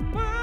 Bye.